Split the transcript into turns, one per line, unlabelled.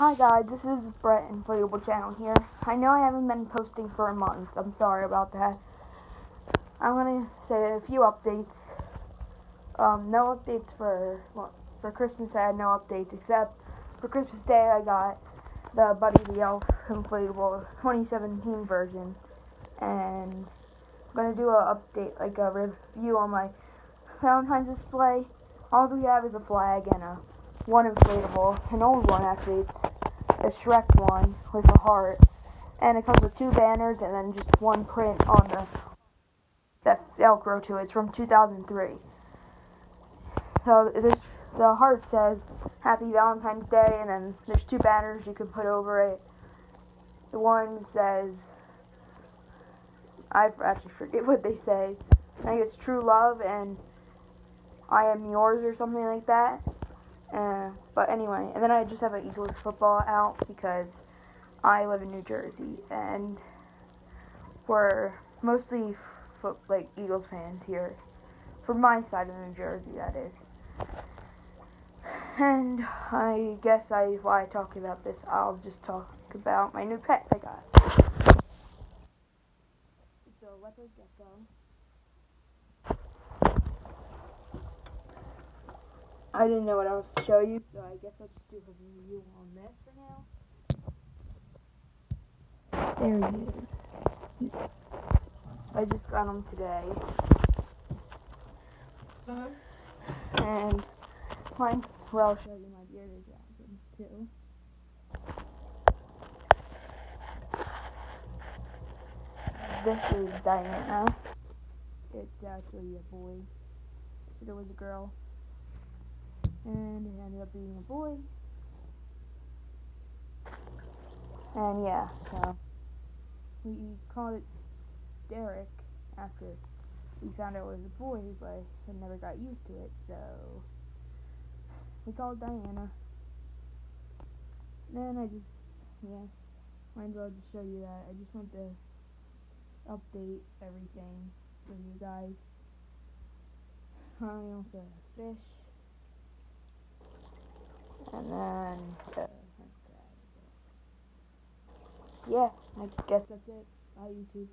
Hi guys, this is Brett Inflatable Channel here. I know I haven't been posting for a month. I'm sorry about that. I'm gonna say a few updates. Um, no updates for well, for Christmas. I had no updates except for Christmas Day I got the Buddy the Elf Inflatable 2017 version, and I'm gonna do a update like a review on my Valentine's display. All we have is a flag and a one inflatable, an old one actually. It's a Shrek one with a heart, and it comes with two banners and then just one print on the that Velcro to it. It's from 2003. So this the heart says Happy Valentine's Day, and then there's two banners you can put over it. The one says I actually forget what they say. I think it's True Love and I Am Yours or something like that. But anyway, and then I just have an Eagles football out because I live in New Jersey and we're mostly like Eagles fans here. From my side of New Jersey, that is. And I guess I, while I talk about this, I'll just talk about my new pet I got. So let's get going. I didn't know what else to show you, so I guess I'll just do a review on this for now. There he is. I just got him today. Uh-huh. And mine, well, I'll show you my bearded dragon too. This is Diana. It's actually a boy. So there was a girl and it ended up being a boy. And yeah, so we called it Derek after we found out it was a boy, but I never got used to it, so we called Diana. Then I just, yeah, might as well just show you that. I just want to update everything for you guys. I also have fish. And then, yeah, I guess that's it. Bye, YouTube.